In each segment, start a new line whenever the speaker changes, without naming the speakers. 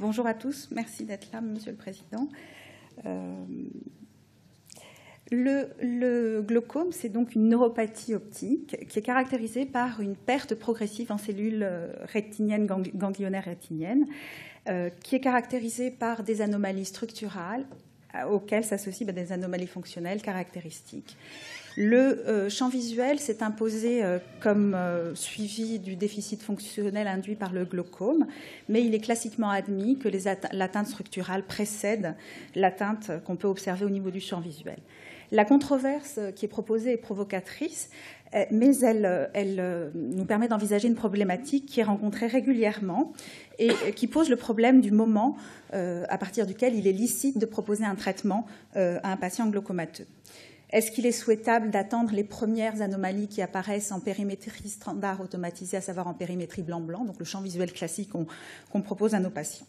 Bonjour à tous, merci d'être là, Monsieur le Président. Euh, le, glaucome, c'est donc une neuropathie optique qui est caractérisée par une perte progressive en cellules euh, rétiniennes, ganglionnaires rétiniennes, euh, qui est caractérisée par des anomalies structurales auxquelles s'associent bah, des anomalies fonctionnelles caractéristiques. Le euh, champ visuel s'est imposé euh, comme euh, suivi du déficit fonctionnel induit par le glaucome, mais il est classiquement admis que l'atteinte structurale précède l'atteinte qu'on peut observer au niveau du champ visuel. La controverse qui est proposée est provocatrice, mais elle, elle nous permet d'envisager une problématique qui est rencontrée régulièrement et qui pose le problème du moment à partir duquel il est licite de proposer un traitement à un patient glaucomateux. Est-ce qu'il est souhaitable d'attendre les premières anomalies qui apparaissent en périmétrie standard automatisée, à savoir en périmétrie blanc-blanc, donc le champ visuel classique qu'on propose à nos patients?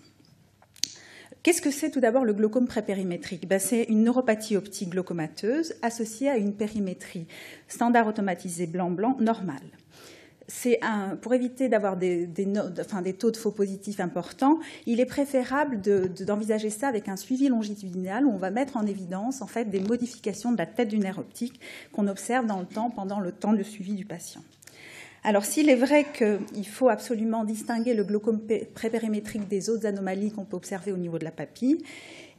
Qu'est-ce que c'est tout d'abord le glaucome prépérimétrique ben, C'est une neuropathie optique glaucomateuse associée à une périmétrie standard automatisée blanc-blanc normale pour éviter d'avoir des, taux de faux positifs importants, il est préférable d'envisager ça avec un suivi longitudinal où on va mettre en évidence en fait des modifications de la tête du nerf optique qu'on observe dans le temps pendant le temps de suivi du patient. Alors s'il est vrai qu'il faut absolument distinguer le glaucome prépérimétrique des autres anomalies qu'on peut observer au niveau de la papille,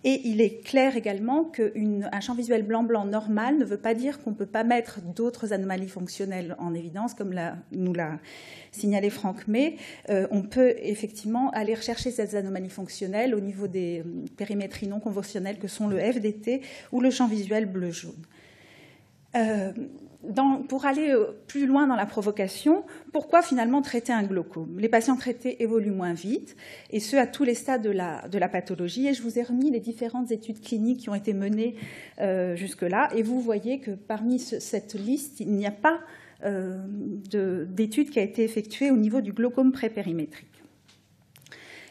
et il est clair également qu'un champ visuel blanc-blanc normal ne veut pas dire qu'on ne peut pas mettre d'autres anomalies fonctionnelles en évidence, comme nous l'a signalé Franck May. Euh, on peut effectivement aller rechercher ces anomalies fonctionnelles au niveau des euh, périmétries non conventionnelles que sont le FDT ou le champ visuel bleu-jaune. Euh, pour aller euh, plus loin dans la provocation, pourquoi finalement traiter un glaucome? Les patients traités évoluent moins vite, et ce à tous les stades de la, pathologie. Et je vous ai remis les différentes études cliniques qui ont été menées euh, jusque-là, et vous voyez que parmi cette liste, il n'y a pas euh, d'étude qui a été effectuée au niveau du glaucome prépérimétrique.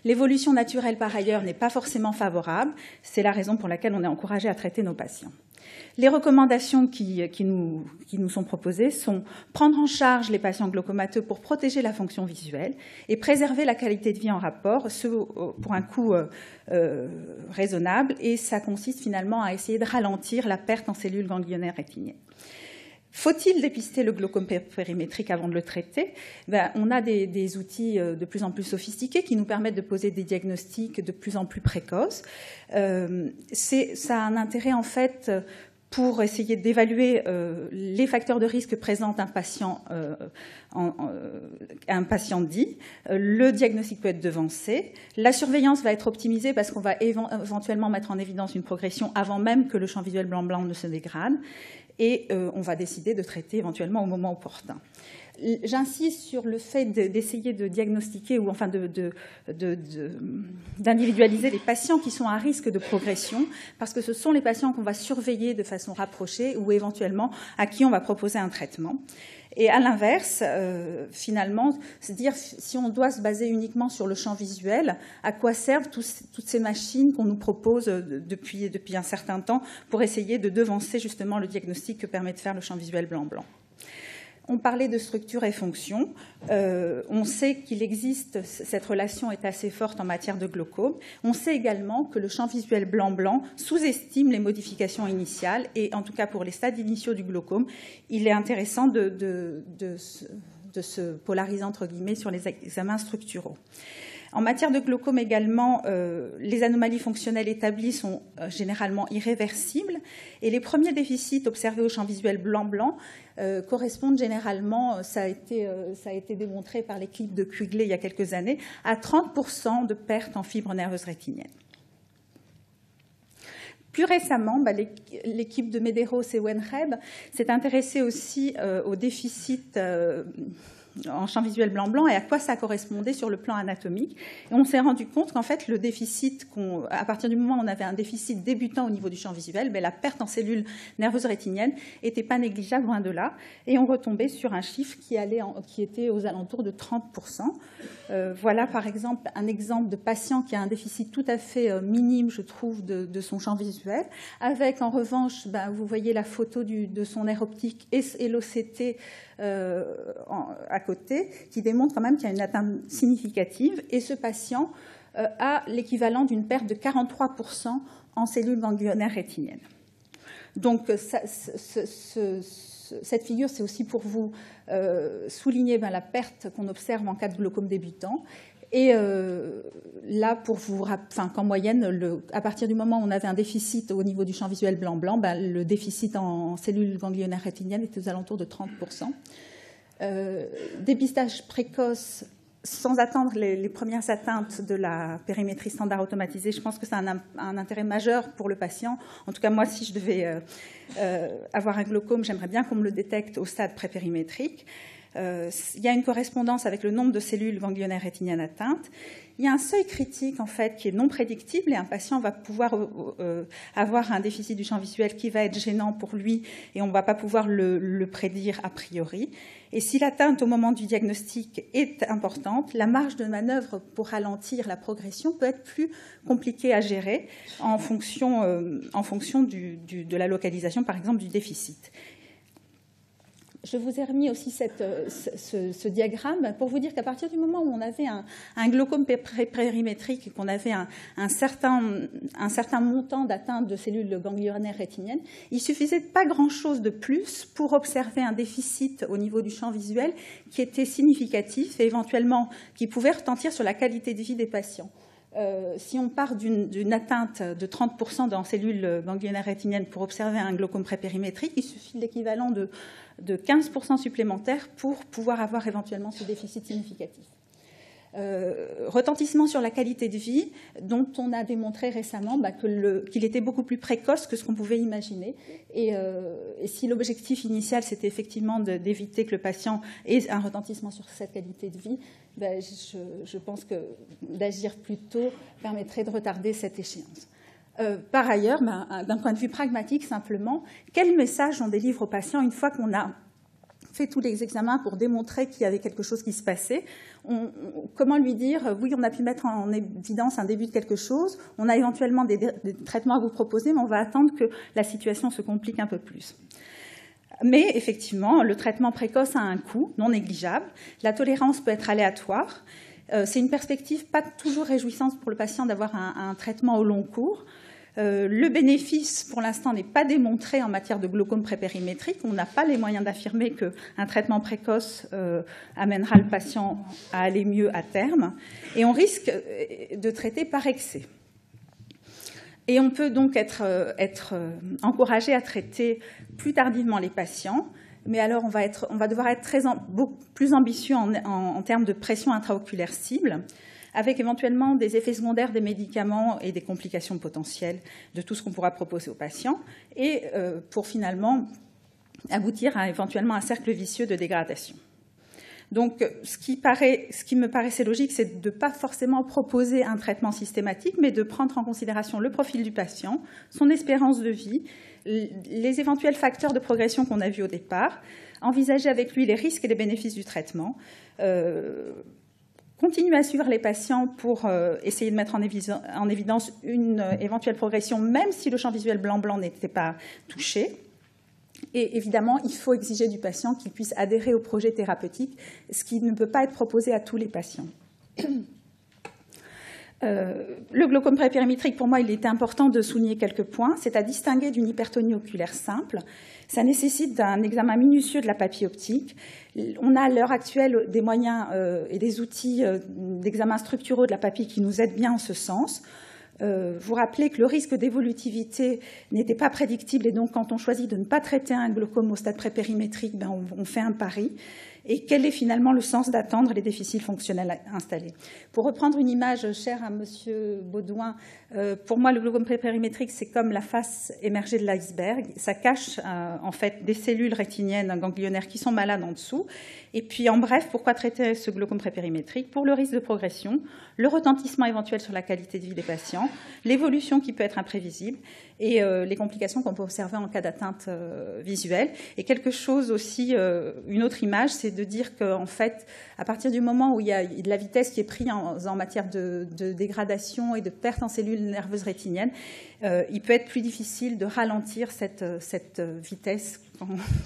L'évolution naturelle, par ailleurs, n'est pas forcément favorable. C'est la raison pour laquelle on est encouragé à traiter nos patients. Les recommandations qui, nous, sont proposées sont prendre en charge les patients glaucomateux pour protéger la fonction visuelle et préserver la qualité de vie en rapport, ce pour un coût euh, euh, raisonnable, et ça consiste finalement à essayer de ralentir la perte en cellules ganglionnaires rétiniennes. Faut-il dépister le glaucome périmétrique avant de le traiter? Ben, On a des, outils euh, de plus en plus sophistiqués qui nous permettent de poser des diagnostics de plus en plus précoces. ça a un intérêt en fait pour essayer d'évaluer euh, les facteurs de risque présents un patient, euh, un patient dit. Euh, le diagnostic peut être devancé. La surveillance va être optimisée parce qu'on va éventuellement mettre en évidence une progression avant même que le champ visuel blanc-blanc ne se dégrade. Et on va décider de traiter éventuellement au moment opportun. J'insiste sur le fait d'essayer de, diagnostiquer ou enfin d'individualiser les patients qui sont à risque de progression, parce que ce sont les patients qu'on va surveiller de façon rapprochée ou éventuellement à qui on va proposer un traitement. Et à l'inverse, euh, finalement, c'est dire si on doit se baser uniquement sur le champ visuel, à quoi servent toutes ces machines qu'on nous propose depuis, depuis un certain temps pour essayer de devancer justement le diagnostic que permet de faire le champ visuel blanc-blanc on parlait de structure et fonction. Euh, on sait qu'il existe, cette relation est assez forte en matière de glaucome. On sait également que le champ visuel blanc-blanc sous-estime les modifications initiales et en tout cas pour les stades initiaux du glaucome, il est intéressant de, de se polariser entre guillemets sur les examens structuraux. En matière de glaucome également, euh, les anomalies fonctionnelles établies sont euh, généralement irréversibles et les premiers déficits observés au champ visuel blanc-blanc euh, correspondent généralement, ça a, été, ça a été démontré par l'équipe de Quigley il y a quelques années, à 30% de perte en fibres nerveuses rétiniennes. Plus récemment, bah, l'équipe de Medeiros et Wenreb s'est intéressée aussi au déficit en champ visuel blanc-blanc et à quoi ça correspondait sur le plan anatomique. Et on s'est rendu compte qu'en fait, le déficit, à partir du moment où on avait un déficit débutant au niveau du champ visuel, ben, la perte en cellules nerveuses rétiniennes n'était pas négligeable, loin de là. Et on retombait sur un chiffre qui, allait qui était aux alentours de 30%. Euh, voilà, par exemple, un exemple de patient qui a un déficit tout à fait euh, minime, je trouve, de, son champ visuel, avec en revanche, ben, vous voyez la photo de son nerf optique et, l'OCT euh, à côté, qui démontre quand même qu'il y a une atteinte significative. Et ce patient a l'équivalent d'une perte de 43% en cellules ganglionnaires rétiniennes. Donc, cette figure, c'est aussi pour vous souligner ben, la perte qu'on observe en cas de glaucome débutant et euh, là, pour vous, enfin, qu'en moyenne, à partir du moment où on avait un déficit au niveau du champ visuel blanc-blanc, ben, le déficit en cellules ganglionnaires rétiniennes était aux alentours de 30%. Euh, dépistage précoce sans attendre les, premières atteintes de la périmétrie standard automatisée, je pense que c'est un, intérêt majeur pour le patient. En tout cas, moi, si je devais euh, avoir un glaucome, j'aimerais bien qu'on me le détecte au stade prépérimétrique. Euh, il y a une correspondance avec le nombre de cellules ganglionnaires rétiniennes atteintes. Il y a un seuil critique en fait qui est non prédictible et un patient va pouvoir euh, euh, avoir un déficit du champ visuel qui va être gênant pour lui et on ne va pas pouvoir le, prédire a priori. Et si l'atteinte au moment du diagnostic est importante, la marge de manœuvre pour ralentir la progression peut être plus compliquée à gérer en fonction de la localisation, par exemple, du déficit je vous ai remis aussi euh, ce, diagramme pour vous dire qu'à partir du moment où on avait un, glaucome périmétrique et qu'on avait un, certain, montant d'atteinte de cellules ganglionnaires rétiniennes, il suffisait pas grand-chose de plus pour observer un déficit au niveau du champ visuel qui était significatif et éventuellement qui pouvait retentir sur la qualité de vie des patients. Euh, si on part d'une atteinte de 30% dans cellules ganglionnaires rétiniennes pour observer un glaucome prépérimétrique, il suffit l'équivalent de de 15% supplémentaires pour pouvoir avoir éventuellement ce déficit significatif. Euh, retentissement sur la qualité de vie, dont on a démontré récemment bah, qu'il était beaucoup plus précoce que ce qu'on pouvait imaginer. Et, euh, si l'objectif initial, c'était effectivement d'éviter que le patient ait un retentissement sur cette qualité de vie, bah, je, pense que d'agir plus tôt permettrait de retarder cette échéance. Euh, par ailleurs, ben, d'un point de vue pragmatique, simplement, quel message on délivre aux patients une fois qu'on a fait tous les examens pour démontrer qu'il y avait quelque chose qui se passait Comment lui dire, oui, on a pu mettre en évidence un début de quelque chose, on a éventuellement des, traitements à vous proposer, mais on va attendre que la situation se complique un peu plus. Mais effectivement, le traitement précoce a un coût non négligeable. La tolérance peut être aléatoire. Euh, c'est une perspective pas toujours réjouissante pour le patient d'avoir un, traitement au long cours. Euh, le bénéfice, pour l'instant, n'est pas démontré en matière de glaucome prépérimétrique. On n'a pas les moyens d'affirmer qu'un traitement précoce euh, amènera le patient à aller mieux à terme. Et on risque euh, de traiter par excès. Et on peut donc être, encouragé à traiter plus tardivement les patients. Mais alors, on va, devoir être plus ambitieux en termes de pression intraoculaire cible avec éventuellement des effets secondaires des médicaments et des complications potentielles de tout ce qu'on pourra proposer aux patients, et euh, pour finalement aboutir à éventuellement un cercle vicieux de dégradation. Donc, ce qui, me paraissait logique, c'est de ne pas forcément proposer un traitement systématique, mais de prendre en considération le profil du patient, son espérance de vie, les éventuels facteurs de progression qu'on a vus au départ, envisager avec lui les risques et les bénéfices du traitement, euh, continuer à suivre les patients pour euh, essayer de mettre en, évidence une euh, éventuelle progression, même si le champ visuel blanc-blanc n'était pas touché. Et évidemment, il faut exiger du patient qu'il puisse adhérer au projet thérapeutique, ce qui ne peut pas être proposé à tous les patients. Euh, le glaucome prépérimétrique, pour moi, il était important de souligner quelques points. C'est à distinguer d'une hypertonie oculaire simple. Ça nécessite un examen minutieux de la papille optique. On a à l'heure actuelle des moyens euh, et des outils euh, d'examen structuraux de la papille qui nous aident bien en ce sens. vous rappelez que le risque d'évolutivité n'était pas prédictible et donc quand on choisit de ne pas traiter un glaucome au stade prépérimétrique, ben on, fait un pari et quel est finalement le sens d'attendre les déficits fonctionnels installés? Pour reprendre une image chère à M. Baudouin, euh, pour moi, le glaucome prépérimétrique, c'est comme la face émergée de l'iceberg. Ça cache euh, en fait des cellules rétiniennes ganglionnaires qui sont malades en dessous. Et puis, en bref, pourquoi traiter ce glaucome prépérimétrique Pour le risque de progression, le retentissement éventuel sur la qualité de vie des patients, l'évolution qui peut être imprévisible et euh, les complications qu'on peut observer en cas d'atteinte visuelle. Et quelque chose aussi, une autre image, c'est de dire qu'en fait, à partir du moment où il y a de la vitesse qui est prise en, matière de, dégradation et de perte en cellules nerveuses rétiniennes, euh, il peut être plus difficile de ralentir cette, vitesse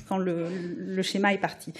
quand, le schéma est parti.